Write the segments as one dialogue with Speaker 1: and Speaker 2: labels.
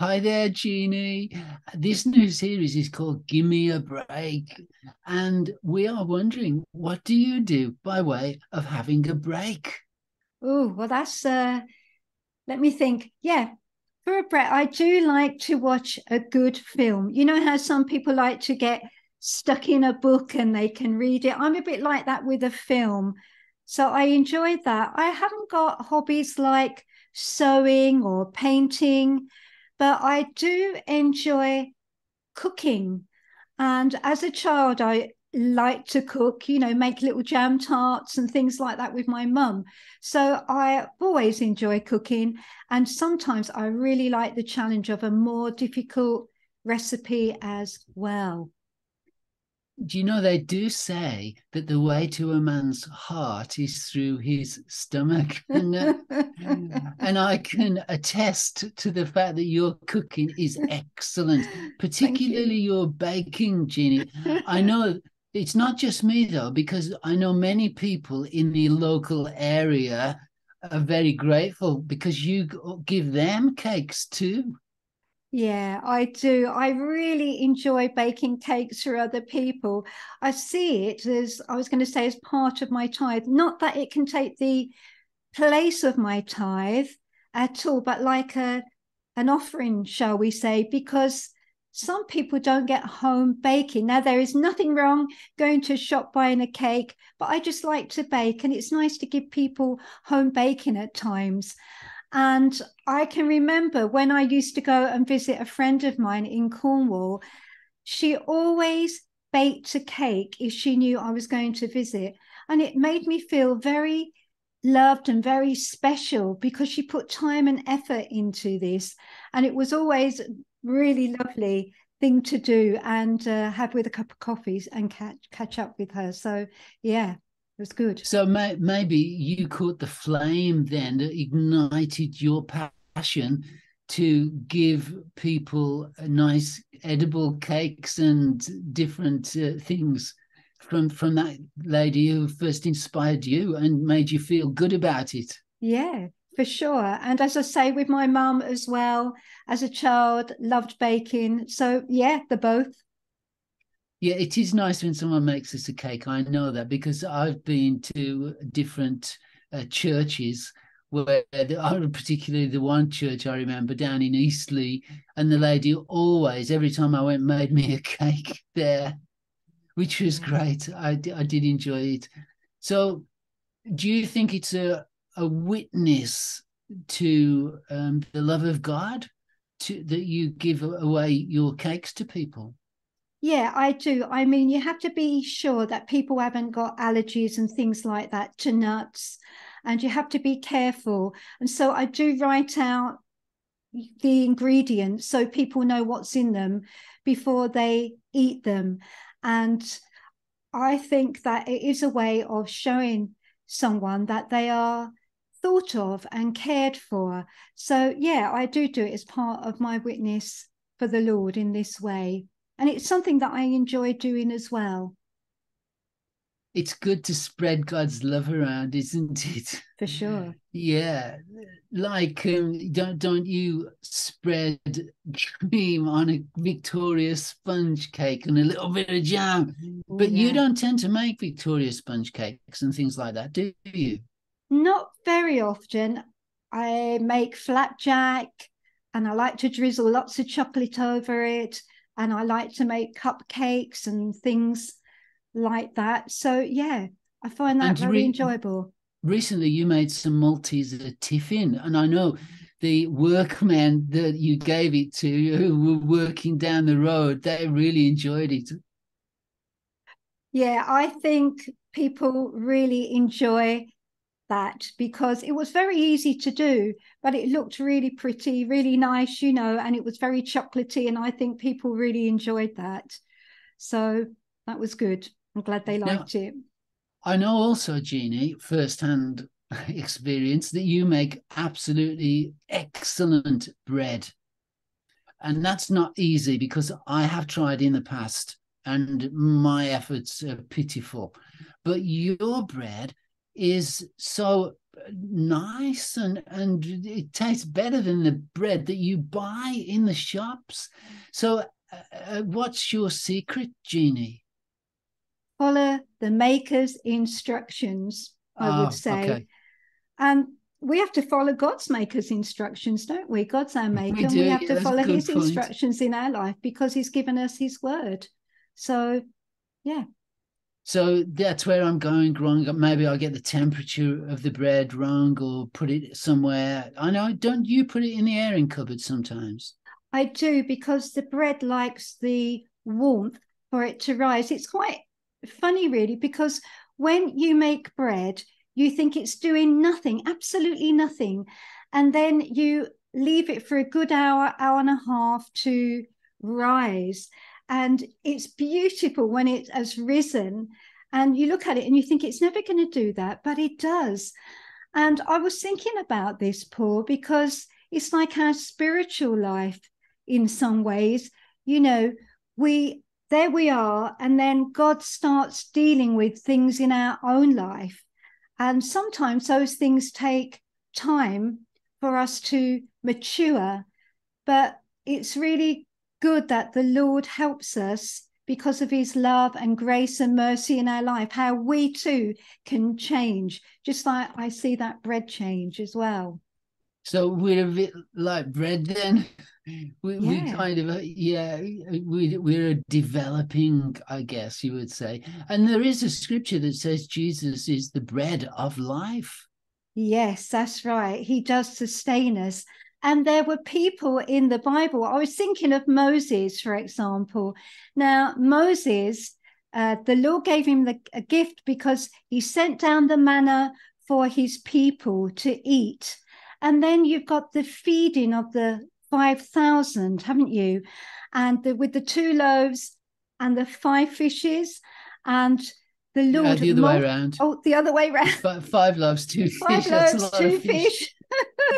Speaker 1: Hi there, Jeannie. This new series is called Give Me a Break. And we are wondering, what do you do by way of having a break?
Speaker 2: Oh, well, that's, uh, let me think. Yeah, for a break, I do like to watch a good film. You know how some people like to get stuck in a book and they can read it? I'm a bit like that with a film. So I enjoyed that. I haven't got hobbies like sewing or painting but I do enjoy cooking. And as a child, I like to cook, you know, make little jam tarts and things like that with my mum. So I always enjoy cooking. And sometimes I really like the challenge of a more difficult recipe as well
Speaker 1: do you know they do say that the way to a man's heart is through his stomach. And, uh, and i can attest to the fact that your cooking is excellent particularly you. your baking jeannie. I know it's not just me though because i know many people in the local area are very grateful because you give them cakes too
Speaker 2: yeah, I do. I really enjoy baking cakes for other people. I see it as, I was going to say, as part of my tithe. Not that it can take the place of my tithe at all, but like a an offering, shall we say, because some people don't get home baking. Now, there is nothing wrong going to a shop buying a cake, but I just like to bake, and it's nice to give people home baking at times. And I can remember when I used to go and visit a friend of mine in Cornwall, she always baked a cake if she knew I was going to visit. And it made me feel very loved and very special because she put time and effort into this. And it was always a really lovely thing to do and uh, have with a cup of coffees and catch catch up with her. So yeah, was good.
Speaker 1: So may, maybe you caught the flame then that ignited your passion to give people nice edible cakes and different uh, things from from that lady who first inspired you and made you feel good about it.
Speaker 2: Yeah, for sure. And as I say, with my mum as well, as a child, loved baking. So yeah, the both.
Speaker 1: Yeah, it is nice when someone makes us a cake. I know that because I've been to different uh, churches where, the, particularly the one church I remember down in Eastleigh, and the lady always, every time I went, made me a cake there, which was great. I, I did enjoy it. So, do you think it's a, a witness to um, the love of God to, that you give away your cakes to people?
Speaker 2: Yeah, I do. I mean, you have to be sure that people haven't got allergies and things like that to nuts, and you have to be careful. And so I do write out the ingredients so people know what's in them before they eat them. And I think that it is a way of showing someone that they are thought of and cared for. So, yeah, I do do it as part of my witness for the Lord in this way. And it's something that I enjoy doing as well.
Speaker 1: It's good to spread God's love around, isn't it?
Speaker 2: For sure.
Speaker 1: Yeah. Like um, don't don't you spread cream on a Victoria sponge cake and a little bit of jam. But yeah. you don't tend to make Victoria sponge cakes and things like that, do you?
Speaker 2: Not very often. I make flapjack and I like to drizzle lots of chocolate over it and I like to make cupcakes and things like that. So yeah, I find that and very re- enjoyable.
Speaker 1: Recently, you made some Maltesers tiffin, and I know the workmen that you gave it to who were working down the road, they really enjoyed it.
Speaker 2: Yeah, I think people really enjoy that because it was very easy to do, but it looked really pretty, really nice, you know, and it was very chocolatey. And I think people really enjoyed that. So that was good. I'm glad they liked now, it.
Speaker 1: I know also, Jeannie, firsthand experience that you make absolutely excellent bread. And that's not easy because I have tried in the past and my efforts are pitiful. But your bread is so nice and and it tastes better than the bread that you buy in the shops. So, uh, uh what's your secret, Jeannie?
Speaker 2: Follow the maker's instructions, I would ah, say. Okay. And we have to follow God's maker's instructions, don't we? God's our maker. We, and we have to follow his point. instructions in our life because he's given us his word. So, yeah.
Speaker 1: So that's where I'm going wrong. Maybe I get the temperature of the bread wrong or put it somewhere. I know, don't you put it in the airing cupboard sometimes?
Speaker 2: I do because the bread likes the warmth for it to rise. It's quite funny, really, because when you make bread, you think it's doing nothing, absolutely nothing. And then you leave it for a good hour, hour and a half to rise. And it's beautiful when it has risen. And you look at it and you think it's never going to do that, but it does. And I was thinking about this, Paul, because it's like our spiritual life in some ways. You know, we there we are, and then God starts dealing with things in our own life and sometimes those things take time for us to mature. But it's really good that the Lord helps us because of his love and grace and mercy in our life, how we too can change, just like I see that bread change as well.
Speaker 1: So we're a bit like bread then. We, yeah. we kind of uh, yeah we we're developing I guess you would say and there is a scripture that says Jesus is the bread of life
Speaker 2: yes that's right he does sustain us and there were people in the Bible I was thinking of Moses for example now Moses uh, the Lord gave him the, a gift because he sent down the manna for his people to eat and then you've got the feeding of the 5,000, haven't you? And the, with the two loaves and the five fishes and the Lord. Yeah,
Speaker 1: the other way around.
Speaker 2: Oh, the other way around.
Speaker 1: Five, five loaves, two five
Speaker 2: fish. Loaves, two fish. fish.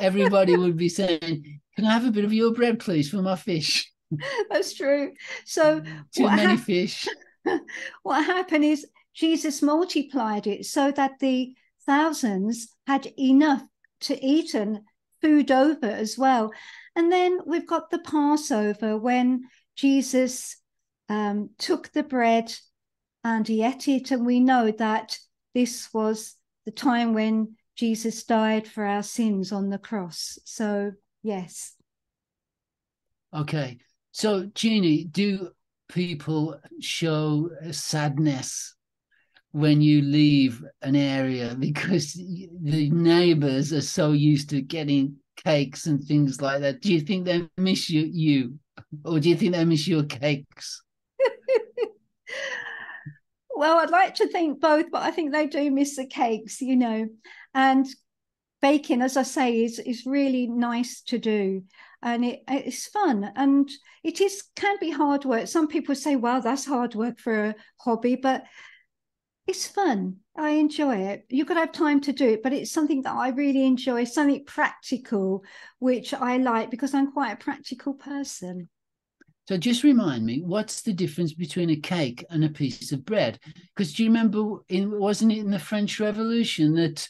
Speaker 1: Everybody would be saying, Can I have a bit of your bread, please, for my fish?
Speaker 2: That's true. So,
Speaker 1: too many fish.
Speaker 2: what happened is Jesus multiplied it so that the thousands had enough to eat and food over as well. And then we've got the Passover when Jesus um, took the bread and he ate it. And we know that this was the time when Jesus died for our sins on the cross. So, yes.
Speaker 1: Okay. So, Jeannie, do people show sadness when you leave an area because the neighbors are so used to getting cakes and things like that. Do you think they miss you, you or do you think they miss your cakes?
Speaker 2: well, I'd like to think both, but I think they do miss the cakes, you know. And baking, as I say, is is really nice to do, and it, it's fun, and it is can be hard work. Some people say, "Well, that's hard work for a hobby," but it's fun. I enjoy it. Got to have time to do it, but it's something that I really enjoy, something practical, which I like because I'm quite a practical person.
Speaker 1: So just remind me, what's the difference between a cake and a piece of bread? Because do you remember, in, wasn't it in the French Revolution that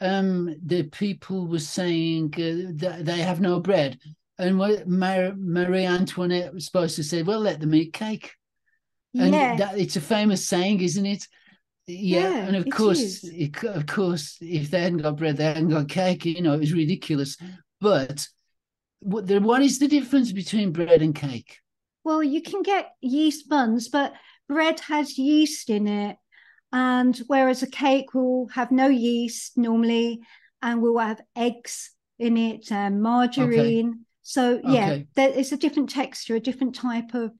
Speaker 1: um, the people were saying uh, that they have no bread? And what Marie Antoinette was supposed to say, well, let them eat cake. And yeah. that, it's a famous saying, isn't it? yeah, yeah and of course, it, of course, if they hadn't got bread, they hadn't got cake. You know, it was ridiculous. But what, the, what is the difference between bread and cake?
Speaker 2: Well, you can get yeast buns, but bread has yeast in it, and whereas a cake will have no yeast normally, and will have eggs in it and margarine. Okay. So yeah, okay. there is a different texture, a different type of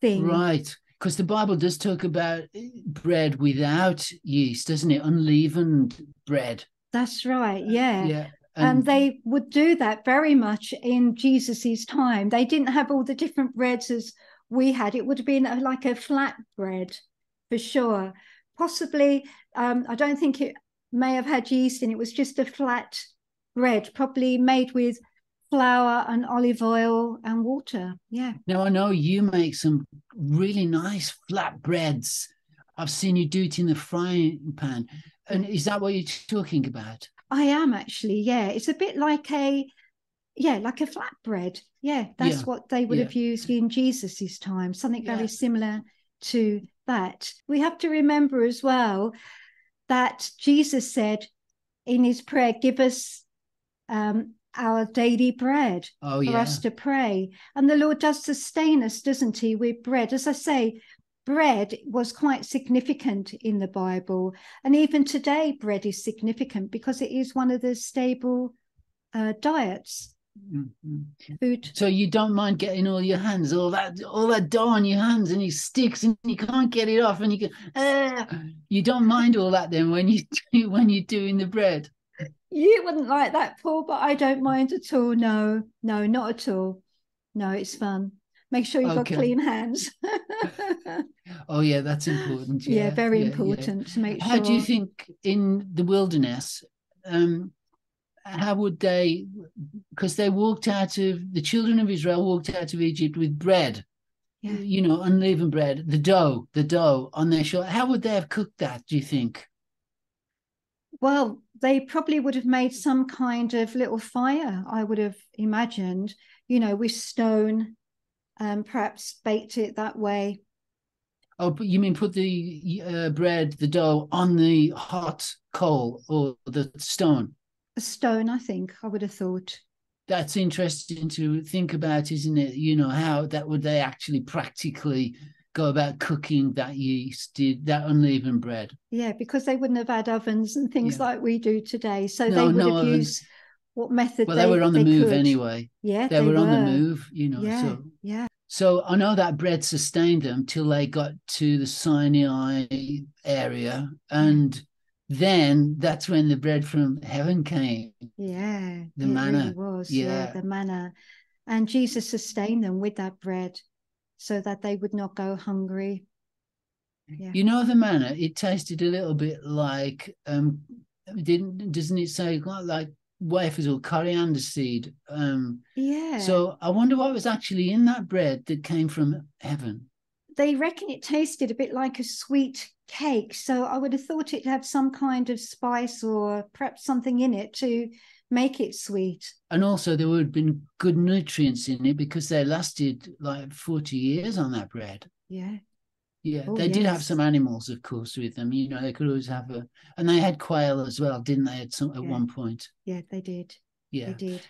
Speaker 2: thing.
Speaker 1: Right because the Bible does talk about eh, bread without yeast, doesn't it? Unleavened bread.
Speaker 2: That's right. Yeah. Yeah. And, and they would do that very much in Jesus's time. They didn't have all the different breads as we had. It would have been a, like a flat bread for sure. Possibly, um, I don't think it may have had yeast in it. It was just a flat bread, probably made with flour and olive oil and water. Yeah.
Speaker 1: Now I know you make some really nice flat breads. I've seen you do it in the frying pan. And is that what you're talking about?
Speaker 2: I am actually. Yeah, it's a bit like a yeah, like a flatbread. Yeah, that's
Speaker 1: Yeah,
Speaker 2: what they would
Speaker 1: yeah.
Speaker 2: have used in Jesus's time. Something
Speaker 1: Yeah.
Speaker 2: very similar to that. We have to remember as well that Jesus said in his prayer, "Give us um, our daily bread."
Speaker 1: Oh
Speaker 2: for
Speaker 1: yeah.
Speaker 2: us to pray. And the Lord does sustain us, doesn't He, with bread? As I say, bread was quite significant in the Bible. And even today, bread is significant because it is one of the stable uh, diets,
Speaker 1: Mhm.
Speaker 2: food.
Speaker 1: So you don't mind getting all your hands, all that, all that dough on your hands, and it sticks, and you can't get it off, and you go, ah. you don't mind all that then when you when you're doing the bread.
Speaker 2: You wouldn't like that, Paul, but I don't mind at all. No, no, not at all. No, it's fun. Make sure you've
Speaker 1: Okay.
Speaker 2: got clean hands.
Speaker 1: Oh yeah, that's important.
Speaker 2: yeah,
Speaker 1: Yeah,
Speaker 2: very
Speaker 1: yeah, yeah.
Speaker 2: important to make sure.
Speaker 1: How
Speaker 2: sure.
Speaker 1: do you think in the wilderness? Um, how would they? Because they walked out of the children of Israel walked out of Egypt with bread,
Speaker 2: Yeah.
Speaker 1: you know, unleavened bread, the dough, the dough on their shoulder. How would they have cooked that? Do you think?
Speaker 2: Well, they probably would have made some kind of little fire, I would have imagined, you know, with stone, um, perhaps baked it that way.
Speaker 1: Oh, but you mean put the uh, bread, the dough on the hot coal or the stone?
Speaker 2: A stone, I think, I would have thought.
Speaker 1: That's interesting to think about, isn't it? You know, how that would they actually practically go about cooking that yeasted, that unleavened bread?
Speaker 2: Yeah, because they wouldn't have had ovens and things
Speaker 1: Yeah.
Speaker 2: like we do today. So
Speaker 1: no,
Speaker 2: they would
Speaker 1: no
Speaker 2: have
Speaker 1: ovens.
Speaker 2: used what method
Speaker 1: Well,
Speaker 2: they,
Speaker 1: they, were on the move
Speaker 2: could.
Speaker 1: anyway.
Speaker 2: Yeah,
Speaker 1: They, were, on the move, you know.
Speaker 2: Yeah,
Speaker 1: So,
Speaker 2: yeah,
Speaker 1: so I know that bread sustained them till they got to the Sinai area, and then that's when the bread from heaven came.
Speaker 2: yeah.
Speaker 1: The manna,
Speaker 2: really was. Yeah.
Speaker 1: yeah.
Speaker 2: the manna. And Jesus sustained them with that bread so that they would not go hungry. Yeah.
Speaker 1: You know the manna. It tasted a little bit like um, didn't doesn't it say like wafers or coriander seed? Um,
Speaker 2: Yeah.
Speaker 1: so I wonder what was actually in that bread that came from heaven.
Speaker 2: they reckon it tasted a bit like a sweet cake. So I would have thought it had some kind of spice or perhaps something in it to make it sweet.
Speaker 1: And also there would have been good nutrients in it because they lasted like forty years on that bread.
Speaker 2: Yeah.
Speaker 1: Yeah,
Speaker 2: Oh,
Speaker 1: they did have some animals, of course, with them. You know, they could always have a, and they had quail as well, didn't they? At some at
Speaker 2: Yeah.
Speaker 1: one point.
Speaker 2: Yeah, they did.
Speaker 1: Yeah.
Speaker 2: They did.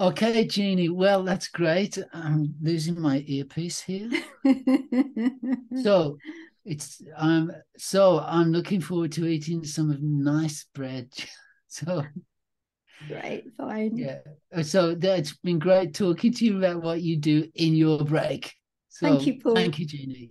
Speaker 1: Okay, Jeannie. Well, that's great. I'm losing my earpiece here. So it's um so I'm looking forward to eating some of nice bread. So
Speaker 2: Great, fine.
Speaker 1: yeah. So that's been great talking to you about what you do in your break. So
Speaker 2: Thank you, Paul.
Speaker 1: Thank you, Jeannie.